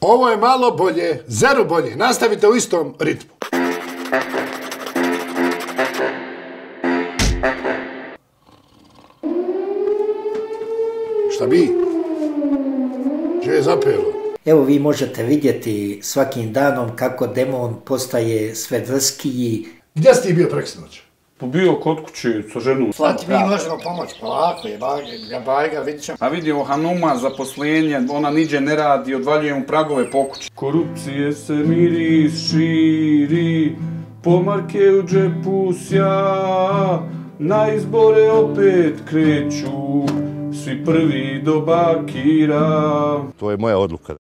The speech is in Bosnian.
Ovo je malo bolje, zero bolje. Nastavite u istom ritmu. Šta bi? Že je zapelo? Evo vi možete vidjeti svakim danom kako demon postaje sve drskiji. Gdje si ti bio preksinoć? Pa bio kod kuće sa ženom. Slati, mi možemo pomoći. Polako je, bajga, bajga, vidit ćemo. A vidio Hanuma zaposlenje, ona niđe ne radi, odvaljuje mu pragove po kući. Korupcije se miris širi, pomarke u džepu sja, na izbore opet kreću, svi prvi do bakira. To je moja odluka.